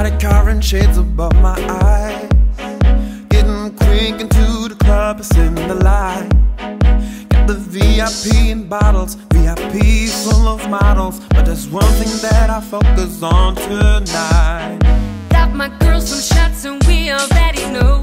Exotic car and shades above my eyes. Getting quick into the club, it's in the light. Got the VIP in bottles, VIP full of models. But there's one thing that I focus on tonight. Got my girls some shots and we already know.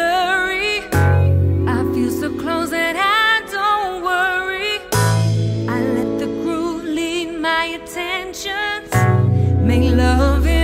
make love